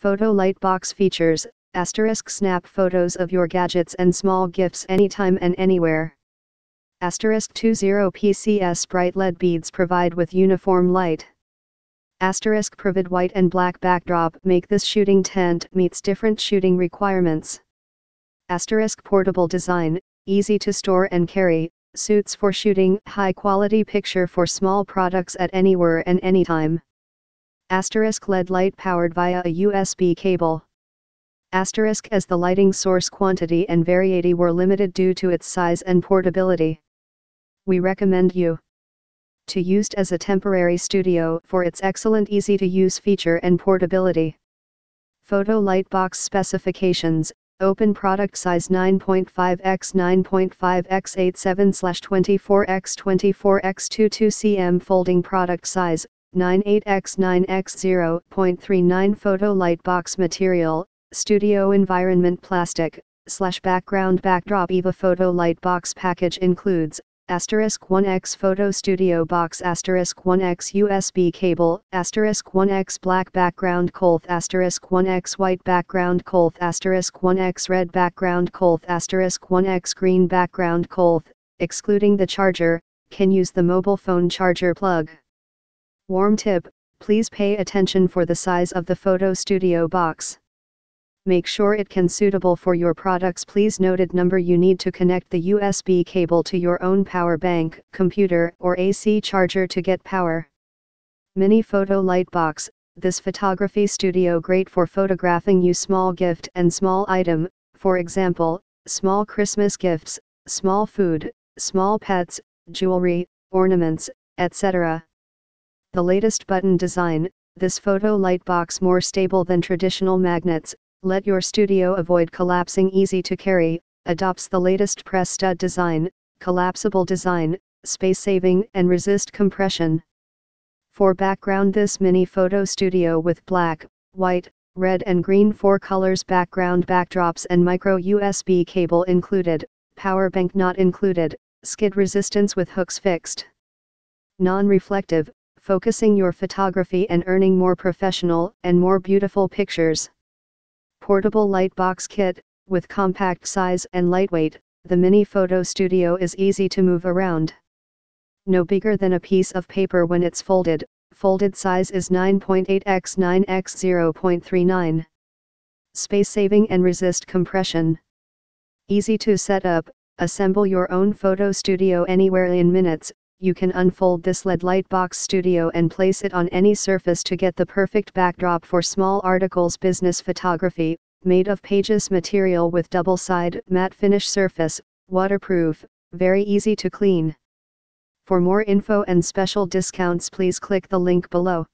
Photo Lightbox features, asterisk snap photos of your gadgets and small gifts anytime and anywhere. Asterisk 20 PCS bright LED beads provide with uniform light. Asterisk Privid white and black backdrop make this shooting tent meets different shooting requirements. Asterisk portable design, easy to store and carry, suits for shooting high quality picture for small products at anywhere and anytime. Asterisk LED light powered via a USB cable. Asterisk as the lighting source quantity and variety were limited due to its size and portability. We recommend you to used as a temporary studio for its excellent easy to use feature and portability. Photo Lightbox specifications Open product size 9.5 x 9.5 x 87 24 x 24 x 22 cm folding product size 98 x 9 x 0.39 photo light box material studio environment plastic slash background backdrop EVA photo light box package includes asterisk 1x photo studio box asterisk 1x USB cable asterisk 1x black background colth asterisk 1x white background colth asterisk 1x red background colth asterisk 1x green background colth excluding the charger can use the mobile phone charger plug warm tip please pay attention for the size of the photo studio box make sure it can suitable for your products please noted number you need to connect the USB cable to your own power bank, computer or AC charger to get power. Mini Photo Light Box, this photography studio great for photographing you small gift and small item, for example, small Christmas gifts, small food, small pets, jewelry, ornaments, etc. The latest button design, this photo light box more stable than traditional magnets, let your studio avoid collapsing easy to carry, adopts the latest press stud design, collapsible design, space saving and resist compression. For background this mini photo studio with black, white, red and green four colors background backdrops and micro USB cable included, power bank not included, skid resistance with hooks fixed. Non-reflective, focusing your photography and earning more professional and more beautiful pictures. Portable light box kit, with compact size and lightweight, the Mini Photo Studio is easy to move around. No bigger than a piece of paper when it's folded, folded size is 9.8 x 9 x 0.39. Space saving and resist compression. Easy to set up, assemble your own photo studio anywhere in minutes, you can unfold this LED Lightbox Studio and place it on any surface to get the perfect backdrop for small articles business photography, made of pages material with double-side matte finish surface, waterproof, very easy to clean. For more info and special discounts please click the link below.